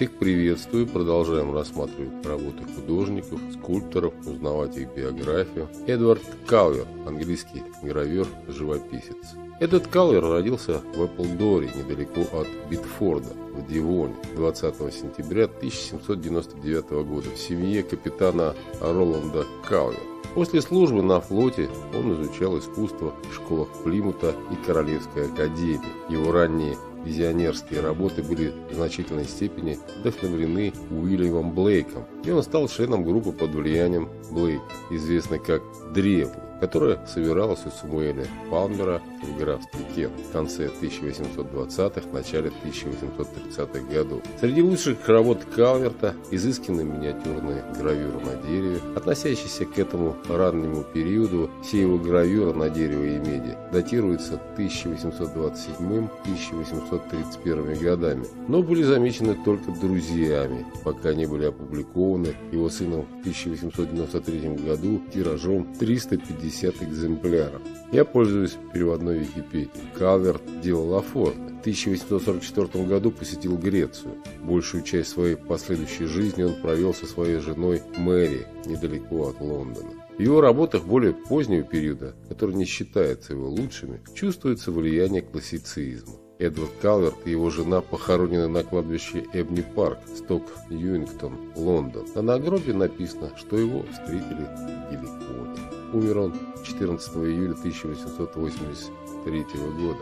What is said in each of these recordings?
Всех приветствую, продолжаем рассматривать работы художников, скульпторов, узнавать их биографию. Эдвард Калвер, английский гравер, живописец. Этот Калвер родился в Эпплдоре, недалеко от Битфорда, в Дивоне, 20 сентября 1799 года в семье капитана Роланда Калвера. После службы на флоте он изучал искусство в школах Плимута и Королевской академии. Его ранние визионерские работы были в значительной степени вдохновлены Уильямом Блейком, и он стал членом группы под влиянием Блейка, известной как «Древний» которая собиралась у Самуэля Палмера в графстве Кент в конце 1820-х, начале 1830-х годов. Среди лучших работ Калверта изысканные миниатюрные гравюры на дереве, относящиеся к этому раннему периоду, все его гравюры на дереве и меди датируются 1827-1831 годами, но были замечены только друзьями, пока не были опубликованы его сыном в 1893 году тиражом 350 50 экземпляров. Я пользуюсь переводной Википедией. Калверт делал афорты. В 1844 году посетил Грецию. Большую часть своей последующей жизни он провел со своей женой Мэри, недалеко от Лондона. В его работах более позднего периода, который не считается его лучшими, чувствуется влияние классицизма. Эдвард Калверт и его жена похоронены на кладбище Эбни Парк, Сток Ньюингтон, Лондон. На нагробе написано, что его встретили в Геликоне. Умер он 14 июля 1883 года.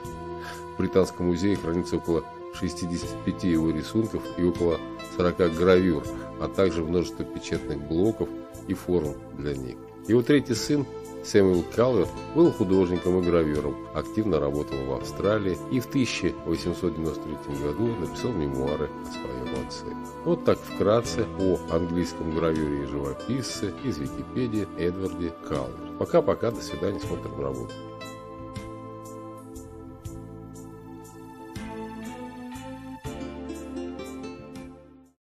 В Британском музее хранится около 65 его рисунков и около 40 гравюр, а также множество печатных блоков и форм для них. Его третий сын Сэмюэл Калвер был художником и гравером, активно работал в Австралии и в 1893 году написал мемуары о своем отце. Вот так вкратце о английском гравере и живописце из Википедии Эдварде Калвер. Пока-пока, до свидания, смотрим работу.